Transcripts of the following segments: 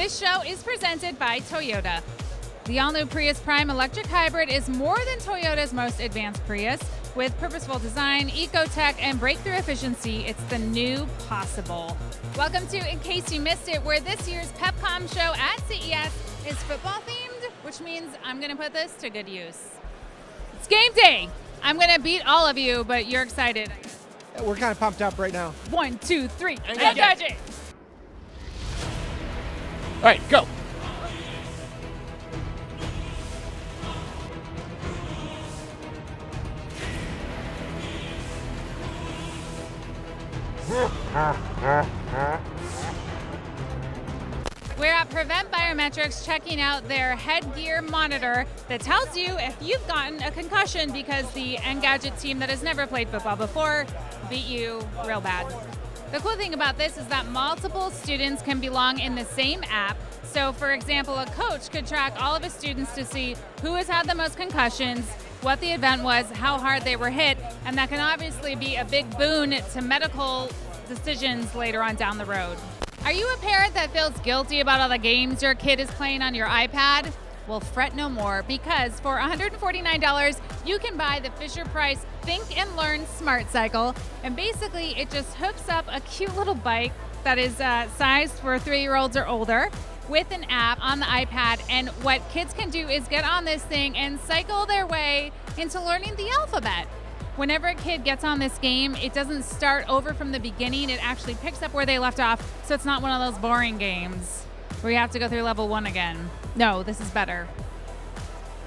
This show is presented by Toyota. The all new Prius Prime electric hybrid is more than Toyota's most advanced Prius. With purposeful design, eco tech, and breakthrough efficiency, it's the new possible. Welcome to In Case You Missed It, where this year's PepCom show at CES is football themed, which means I'm going to put this to good use. It's game day! I'm going to beat all of you, but you're excited. We're kind of pumped up right now. One, two, three, And and gadget. gadget! All right, go. We're at Prevent Biometrics checking out their headgear monitor that tells you if you've gotten a concussion because the Engadget team that has never played football before beat you real bad. The cool thing about this is that multiple students can belong in the same app. So, for example, a coach could track all of his students to see who has had the most concussions, what the event was, how hard they were hit, and that can obviously be a big boon to medical decisions later on down the road. Are you a parent that feels guilty about all the games your kid is playing on your iPad? Well, fret no more because for $149, you can buy the Fisher Price Think and Learn Smart Cycle. And basically, it just hooks up a cute little bike that is uh, sized for three year olds or older with an app on the iPad. And what kids can do is get on this thing and cycle their way into learning the alphabet. Whenever a kid gets on this game, it doesn't start over from the beginning. It actually picks up where they left off. So it's not one of those boring games where you have to go through level one again. No, this is better.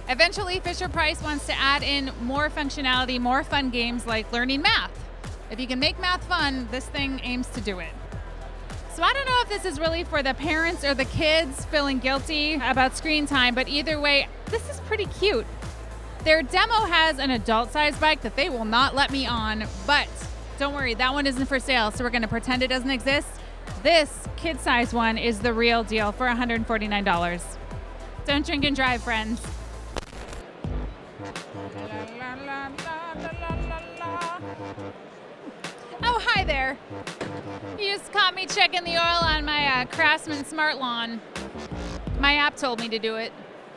Eventually, Fisher Price wants to add in more functionality, more fun games like learning math. If you can make math fun, this thing aims to do it. So I don't know if this is really for the parents or the kids feeling guilty about screen time, but either way, this is pretty cute. Their demo has an adult sized bike that they will not let me on, but don't worry, that one isn't for sale, so we're gonna pretend it doesn't exist. This kid sized one is the real deal for $149. Don't drink and drive, friends. Oh, hi there. You just caught me checking the oil on my uh, Craftsman Smart Lawn. My app told me to do it.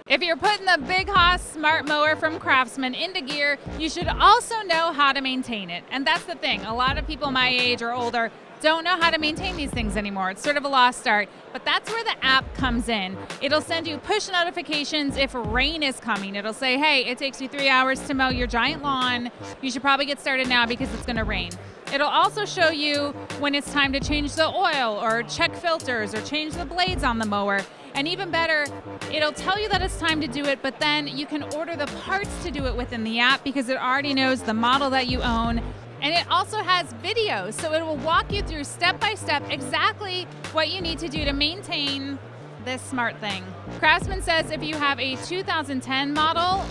If you're putting the Big Hoss Smart Mower from Craftsman into gear, you should also know how to maintain it. And that's the thing. A lot of people my age or older don't know how to maintain these things anymore. It's sort of a lost art. But that's where the app comes in. It'll send you push notifications if rain is coming. It'll say, hey, it takes you three hours to mow your giant lawn. You should probably get started now because it's going to rain. It'll also show you when it's time to change the oil or check filters or change the blades on the mower. And even better, it'll tell you that it's time to do it, but then you can order the parts to do it within the app because it already knows the model that you own. And it also has videos, so it will walk you through step by step exactly what you need to do to maintain this smart thing. Craftsman says if you have a 2010 model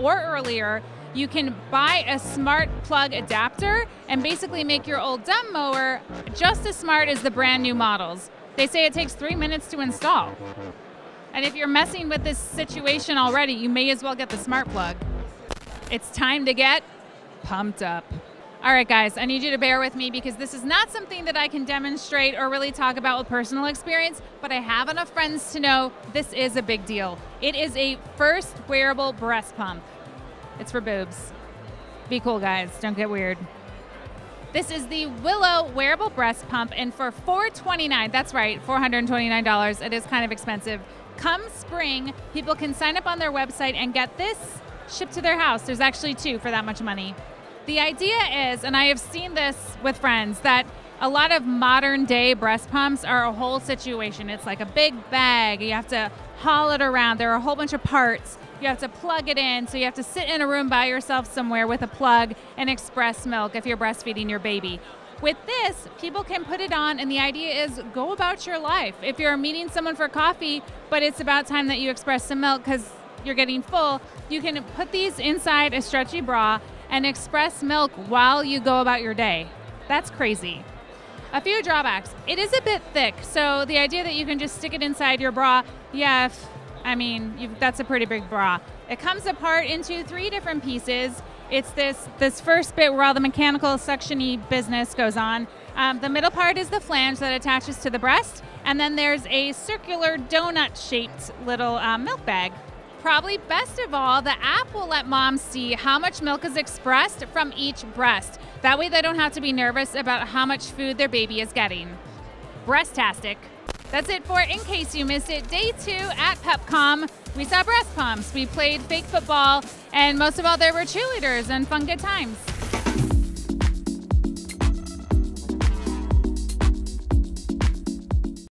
or earlier, you can buy a smart plug adapter and basically make your old dumb mower just as smart as the brand new models. They say it takes three minutes to install. And if you're messing with this situation already, you may as well get the smart plug. It's time to get pumped up. All right, guys, I need you to bear with me because this is not something that I can demonstrate or really talk about with personal experience, but I have enough friends to know this is a big deal. It is a first wearable breast pump. It's for boobs. Be cool, guys. Don't get weird. This is the Willow wearable breast pump, and for 429, that's right, $429, it is kind of expensive. Come spring, people can sign up on their website and get this shipped to their house. There's actually two for that much money. The idea is, and I have seen this with friends, that a lot of modern day breast pumps are a whole situation. It's like a big bag, you have to haul it around, there are a whole bunch of parts. You have to plug it in, so you have to sit in a room by yourself somewhere with a plug and express milk if you're breastfeeding your baby. With this, people can put it on, and the idea is go about your life. If you're meeting someone for coffee, but it's about time that you express some milk because you're getting full, you can put these inside a stretchy bra and express milk while you go about your day. That's crazy. A few drawbacks. It is a bit thick, so the idea that you can just stick it inside your bra, yeah, if, I mean, that's a pretty big bra. It comes apart into three different pieces. It's this this first bit where all the mechanical suctiony business goes on. Um, the middle part is the flange that attaches to the breast, and then there's a circular donut-shaped little uh, milk bag. Probably best of all, the app will let moms see how much milk is expressed from each breast. That way, they don't have to be nervous about how much food their baby is getting. Breastastic. That's it for In Case You Missed It, day two at PepCom. We saw breast pumps, we played fake football, and most of all, there were cheerleaders and fun good times.